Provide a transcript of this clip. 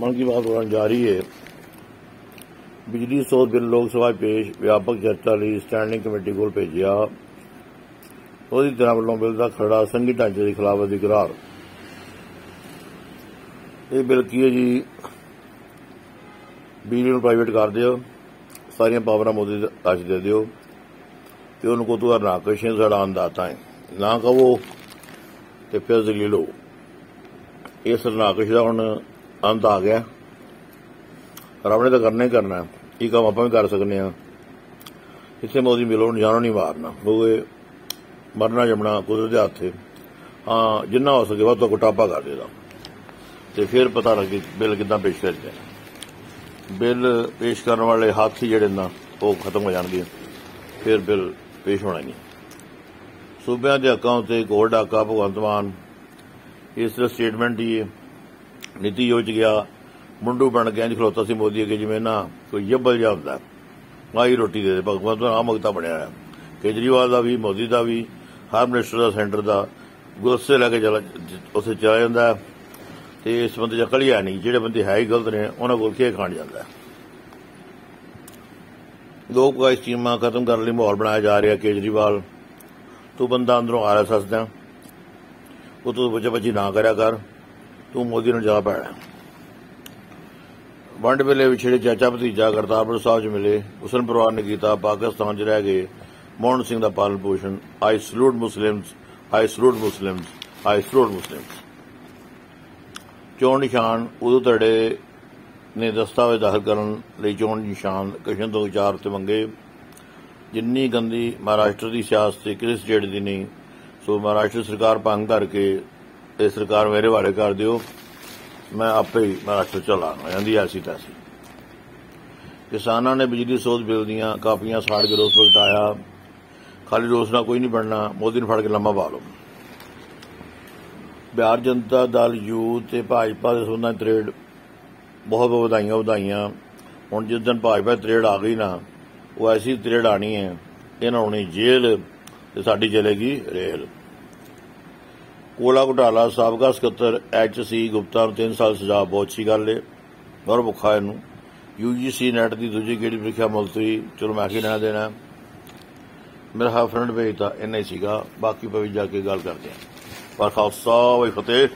ਮਨ ਕੀ ਬਾਤ ਹੋਣ ਜਾ ਰਹੀ ਹੈ। ਬਿਜਲੀ ਸੋਧ ਬਿੱਲ ਲੋਕ ਸਭਾ 'ਚ ਪੇਸ਼, ਵਿਆਪਕ ਚਰਚਾ ਲਈ ਸਟੈਂਡਿੰਗ ਕਮੇਟੀ ਕੋਲ ਭੇਜਿਆ। ਉਹਦੀ ਤਰ੍ਹਾਂ ਵੱਲੋਂ ਬਿੱਲ ਦਾ ਖਰੜਾ ਸੰਘੀ ਢਾਂਚੇ ਦੇ ਖਿਲਾਫ ਅਧਿਕਾਰ। ਇਹ ਬਿੱਲ ਕੀ ਹੈ ਜੀ? ਬਿਜਲੀ ਨੂੰ ਪ੍ਰਾਈਵੇਟ ਕਰ ਦਿਓ। ਸਾਰੀਆਂ ਪਾਵਰਾਂ ਮੋਦੀ ਦੇ ਹੱਥ ਦੇ ਦਿਓ। ਤੇ ਉਹਨੂੰ ਕੋ ਤੂੰ ਨਾ ਕਸ਼ੇ ਸਾਡਾ ਅੰਦਾਤਾ ਹੈ। ਨਾ ਕਹੋ ਤੇ ਫਿਰ ਜ਼ਲੀਲ ਹੋ ਇਸ ਨਾਕਸ਼ ਦਾ ਹੁਣ ਅੰਤ ਆ ਗਿਆ। ਰੱਬ ਨੇ ਤਾਂ ਕਰਨਾ ਹੀ ਕਰਨਾ। ਇਹ ਕੰਮ ਆਪਾਂ ਵੀ ਕਰ ਸਕਨੇ ਆ। ਇੱਥੇ ਮੋਦੀ ਮਿਲੋ ਜਾਣੋ ਨਹੀਂ ਮਾਰਨਾ। ਉਹ ਇਹ ਮਰਨਾ ਜਮਣਾ ਕੁਦਰਤ ਦੇ ਹੱਥ ਹੈ ਹਾਂ, ਜਿੰਨਾ ਹੋ ਸਕੇ ਵੱਧ ਤੋਂ ਘਟਾਪਾ ਕਰ ਦੇਦਾ ਤੇ ਫਿਰ ਪਤਾ ਲੱਗੇ ਬਿੱਲ ਕਿਦਾਂ ਪੇਸ਼ ਕਰਦੇ ਬਿੱਲ ਪੇਸ਼ ਕਰਨ ਵਾਲੇ ਹੱਥ ਹੀ ਜਿਹੜੇ ਨਾ, ਉਹ ਖਤਮ ਹੋ ਜਾਣਗੇ। ਫਿਰ ਬਿੱਲ ਪੇਸ਼ ਹੋਣਾ ਨਹੀਂ। ਸੂਬਿਆਂ ਦੇ ਹੱਕਾਂ ਉਤੇ ਇੱਕ ਹੋਰ ਡਾਕਾ, ਭਗਵੰਤ ਮਾਨ। ਇਸ ਦਾ ਸਟੇਟਮੈਂਟ ਹੀ ਹੈ ਨੀਤੀ ਯੋਜ ਗਿਆ, ਮੁੰਡੂ ਬਣ ਗਿਆ ਖਲੋਤਾ ਸੀ ਮੋਦੀ ਅੱਗੇ ਜਿਵੇਂ ਨਾ, ਕੋਈ ਯੱਬਲ ਜਿਹਾ ਮਾਈ ਰੋਟੀ ਦੇ ਦੇ ਭਗਵੰਤ ਮਾਨ ਮਗਤਾ ਬਣਿਆ ਹੈ ਕੇਜਰੀਵਾਲ ਦਾ ਵੀ, ਮੋਦੀ ਦਾ ਵੀ, ਹਰ ਮਿਨਿਸਟਰ ਦਾ ਸੈਂਟਰ ਦਾ ਗੁੱਸੇ ਲੈ ਕੇ ਚਲਾ, ਉਸੇ ਚਲਾ ਜਾਂਦਾ ਹੈ। ਤੇ ਇਸ ਬੰਦੇ ਚ ਅਕਲ ਹੈ ਨਹੀਂ, ਜਿਹੜੇ ਬੰਦੇ ਹੈ ਹੀ ਗਲਤ ਨੇ, ਉਹਨਾਂ ਕੋਲ ਕੇ ਖਾਣ ਜਾਂਦਾ ਲੋਕ ਗਾਇ ਸਕੀਮਾਂ ਖਤਮ ਕਰਨ ਲਈ ਮਾਹੌਲ ਬਣਾਇਆ ਜਾ ਰਿਹਾ, ਕੇਜਰੀਵਾਲ। ਤੂੰ ਬੰਦਾ ਅੰਦਰੋਂ ਆਰਐਸਐਸ ਦਾ, ਉਹ ਤੂੰ ਬੱਚੇ ਬੱਚੀ ਨਾ ਕਰਿਆ ਕਰ। ਤੂੰ ਮੋਦੀ ਨੂੰ ਜਾ ਪੈਣਾ। ਵੰਡ ਵੇਲੇ ਵਿਛੜੇ ਚਾਚਾ ਭਤੀਜਾ ਕਰਤਾਰਪੁਰ ਸਾਹਿਬ ਚ ਮਿਲੇ ਹੁਸਨ ਪਰਿਵਾਰ ਨੇ ਕੀਤਾ, ਪਾਕਿਸਤਾਨ ਚ ਰਹਿ ਗਏ ਮੋਹਨ ਸਿੰਘ ਦਾ ਪਾਲਣ ਪੋਸ਼ਣ, I salute Muslims, I salute Muslims, I salute Muslims. ਚੋਣ ਨਿਸ਼ਾਨ ਉਦੋਂ ਤੜੇ ਨੇ ਦਸਤਾਵੇਜ਼ ਦਾਖਲ ਕਰਨ ਲਈ ਚੋਣ ਨਿਸ਼ਾਨ ਕਸ਼ਨ ਤੋਂ ਵਿਚਾਰ ਤੇ ਮੰਗੇ। ਜਿੰਨੀ ਗੰਦੀ ਮਹਾਰਾਸ਼ਟਰ ਦੀ ਸਿਆਸਤ ਤੇ ਕਿਸੇ ਸਟੇਟ ਦੀ ਨਹੀਂ। ਸੋ ਮਹਾਰਾਸ਼ਟਰ ਸਰਕਾਰ ਭੰਗ ਕਰਕੇ ਇਹ ਸਰਕਾਰ ਮੇਰੇ ਵਾਲੇ ਕਰ ਦਿਓ। ਮੈਂ ਆਪੇ ਹੀ ਮਹਾਰਾਸ਼ਟਰ ਚਲਾ ਜਾਂਦੀ ਐਸੀ ਤੈਸੀ। ਕਿਸਾਨਾਂ ਨੇ ਬਿਜਲੀ ਸੋਧ ਬਿੱਲ ਦੀਆਂ ਕਾਪੀਆਂ ਸਾੜ ਕੇ ਰੋਸ ਪ੍ਰਗਟਾਇਆ ਖਾਲੀ ਰੋਸ ਨਾਲ ਕੋਈ ਨਹੀਂ ਬਣਨਾ, ਮੋਦੀ ਨੂੰ ਫੜ ਕੇ ਲੰਮਾ ਪਾ ਲਓ ਬਿਹਾਰ ਜਨਤਾ ਦਲ ਯੂ ਤੇ ਭਾਜਪਾ ਦੇ ਸੋਨਾ ਤਰੇੜ ਬਹੁਤ ਬਹੁਤ ਵਧਾਈਆਂ ਵਧਾਈਆਂ। ਹੁਣ ਜਿਸ ਦਿਨ ਭਾਜਪਾ ਦੀ ਤਰੇੜ ਆ ਗਈ ਨਾ, ਉਹ ਐਸੀ ਤਰੇੜ ਆਣੀ ਹੈ ਇਹਨਾਂ ਹੋਣੀ ਜੇਲ੍ਹ ਤੇ ਸਾਡੀ ਚਲੇਗੀ ਰੇਲ। ਕੋਲਾ ਘੁਟਾਲਾ ਸਾਬਕਾ ਸਕੱਤਰ ਐਚ ਸੀ ਗੁਪਤਾ ਨੂੰ 3 ਸਾਲ ਸਜ਼ਾ ਬਹੁਤ ਅੱਛੀ ਗੱਲ ਏ ਬਹੁਤ ਭੁੱਖਾ ਇਹਨੂੰ। ਯੂਜੀਸੀ ਨੈਟ ਦੀ ਦੂਜੀ ਗੇੜੀ ਪ੍ਰੀਖਿਆ ਮੁਲਤਵੀ ਚਲੋ ਮੈਂ ਕੀ ਲੈਣਾ ਦੇਣਾ? ਮੇਰਾ ਹਾ ਫਰੈਂਡ ਭੇਜਤਾ, ਇੰਨਾ ਹੀ ਸੀਗਾ। ਬਾਕੀ ਪਵੇ ਜਾ ਕੇ ਗੱਲ ਕਰਦੇ ਹਾਂ। ਪਰ ਖਾਲਸਾ ਵਾਹਿ ਫਤਿਹ।